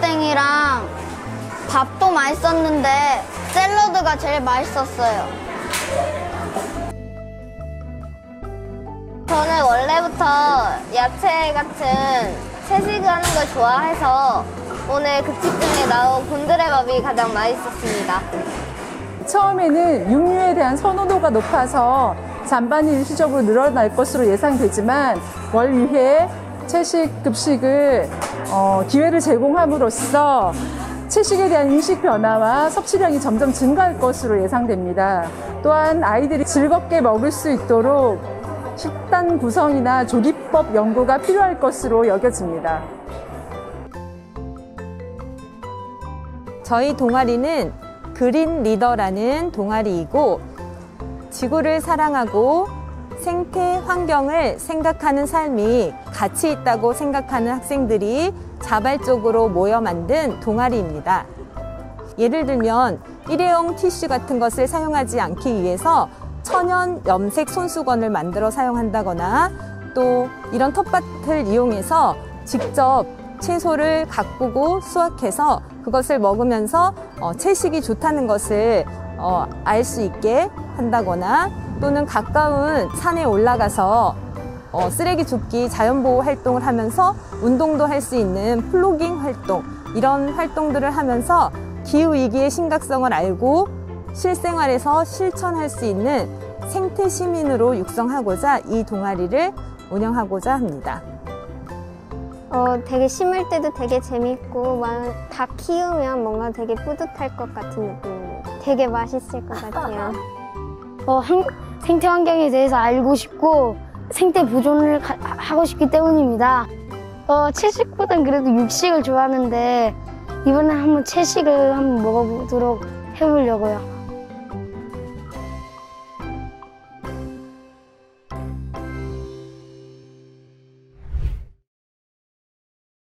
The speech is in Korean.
땡땡이랑 밥도 맛있었는데 샐러드가 제일 맛있었어요. 저는 원래부터 야채 같은 채식을 하는 걸 좋아해서 오늘 급식 중에 나온 곤드레밥이 가장 맛있었습니다. 처음에는 육류에 대한 선호도가 높아서 잔반이 일시적으로 늘어날 것으로 예상되지만 월 2회 채식 급식을 어, 기회를 제공함으로써 채식에 대한 인식 변화와 섭취량이 점점 증가할 것으로 예상됩니다. 또한 아이들이 즐겁게 먹을 수 있도록 식단 구성이나 조리법 연구가 필요할 것으로 여겨집니다. 저희 동아리는 그린 리더라는 동아리이고 지구를 사랑하고 생태 환경을 생각하는 삶이 가치 있다고 생각하는 학생들이 자발적으로 모여 만든 동아리입니다. 예를 들면 일회용 티슈 같은 것을 사용하지 않기 위해서 천연 염색 손수건을 만들어 사용한다거나 또 이런 텃밭을 이용해서 직접 채소를 가꾸고 수확해서 그것을 먹으면서 어, 채식이 좋다는 것을 어, 알수 있게 한다거나 또는 가까운 산에 올라가서 어, 쓰레기 줍기 자연보호 활동을 하면서 운동도 할 수 있는 플로깅 활동 이런 활동들을 하면서 기후위기의 심각성을 알고 실생활에서 실천할 수 있는 생태 시민으로 육성하고자 이 동아리를 운영하고자 합니다. 어, 되게 심을 때도 되게 재밌고 막 다 키우면 뭔가 되게 뿌듯할 것 같은 느낌입니다. 되게 맛있을 것 같아요. 어, 한- 생태 환경에 대해서 알고 싶고 생태 보존을 가- 하고 싶기 때문입니다. 어, 채식보단 그래도 육식을 좋아하는데 이번에 한번 채식을 한번 먹어보도록 해보려고요.